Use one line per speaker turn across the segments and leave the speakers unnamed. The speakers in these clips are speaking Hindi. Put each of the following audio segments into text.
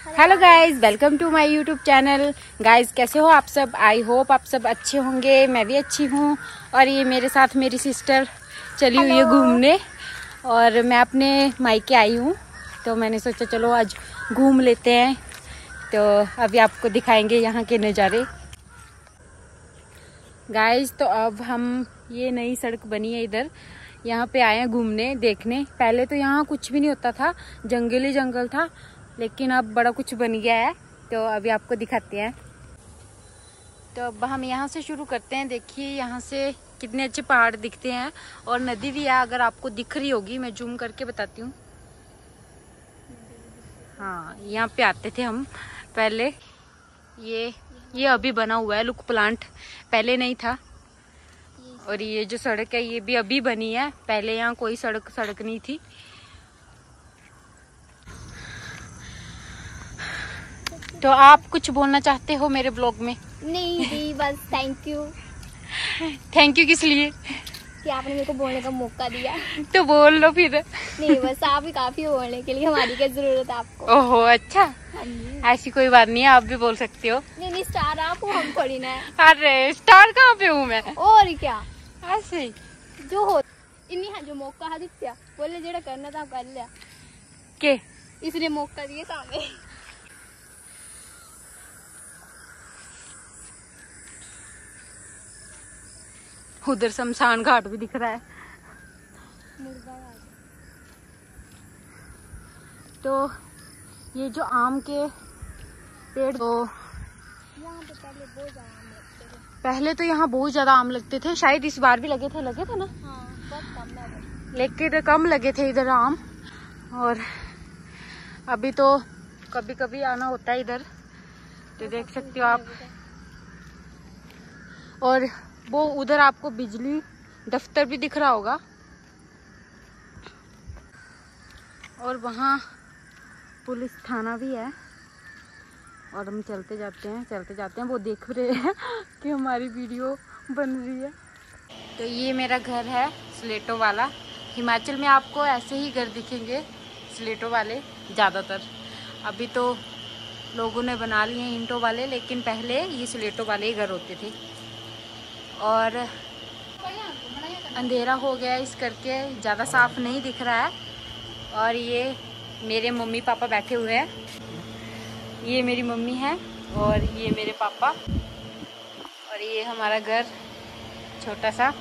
Hello guys welcome to my YouTube channel guys कैसे हो आप सब? आई होप आप सब अच्छे होंगे। मैं भी अच्छी हूँ। और ये मेरे साथ मेरी सिस्टर चली हुई है घूमने। और मैं अपने मायके आई हूँ। तो मैंने सोचा चलो आज घूम लेते हैं। तो अभी आपको दिखाएँगे यहाँ के नज़ारे। गाइस तो अब हम ये नई सड़क बनी है इधर। यहाँ पे आए हैं घूमने देखने। पहले तो यहाँ कुछ भी नहीं होता था। जंगल ही जंगल था। लेकिन अब बड़ा कुछ बन गया है तो अभी आपको दिखाते हैं। तो अब हम यहाँ से शुरू करते हैं। देखिए, यहाँ से कितने अच्छे पहाड़ दिखते हैं और नदी भी है, अगर आपको दिख रही होगी, मैं जूम करके बताती हूँ। हाँ यहाँ पे आते थे हम पहले। ये ये अभी बना हुआ है, लुक प्लांट। पहले नहीं था। और ये जो सड़क है, ये भी अभी बनी है। पहले यहाँ कोई सड़क सड़क नहीं थी। तो आप कुछ बोलना चाहते हो मेरे ब्लॉग में?
नहीं दी बस थैंक यू
थैंक यू किस लिए?
कि आपने मेरे को बोलने का मौका दिया।
तो बोल लो फिर।
नहीं बस आप ही काफ़ी बोलने के लिए हमारी क्या ज़रूरत है आपको?
ओहो अच्छा।
हाँ
ऐसी कोई बात नहीं है आप भी बोल सकते हो।
नहीं नहीं स्टार आप हो हम थोड़ी ना
अरे स्टार कहाँ पे हूँ मैं?
और क्या?
ऐसे
जो हो इन्हीं है जो मौका है दित्या बोले जेड़ा करना था कर लिया।
के?
इसने मौका दिए सामने।
उधर शमशान घाट भी दिख रहा है। तो ये जो आम के पेड़ तो
पहले
तो यहाँ बहुत ज़्यादा आम लगते थे। शायद इस बार भी लगे थे लगे थे ना?
बस।
लेकिन कम लगे थे इधर आम। और अभी तो कभी कभी आना होता है इधर। तो देख सकते हो आप। और वो उधर आपको बिजली दफ्तर भी दिख रहा होगा। और वहाँ पुलिस थाना भी है। और हम चलते जाते हैं, चलते जाते हैं। वो देख रहे हैं कि हमारी वीडियो बन रही है। तो ये मेरा घर है, स्लेटो वाला। हिमाचल में आपको ऐसे ही घर दिखेंगे, स्लेटो वाले, ज़्यादातर। अभी तो लोगों ने बना लिए ईंटों वाले, लेकिन पहले ये स्लेटो वाले ही घर होते थे। और अंधेरा हो गया इस करके ज़्यादा साफ़ नहीं दिख रहा है। और ये मेरे मम्मी पापा बैठे हुए हैं। ये मेरी मम्मी है और ये मेरे पापा। और ये हमारा घर छोटा सा।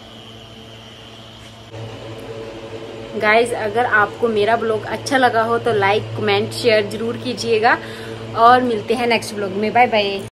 गाइज़ अगर आपको मेरा ब्लॉग अच्छा लगा हो तो लाइक कमेंट शेयर ज़रूर कीजिएगा। और मिलते हैं नेक्स्ट ब्लॉग में। Bye bye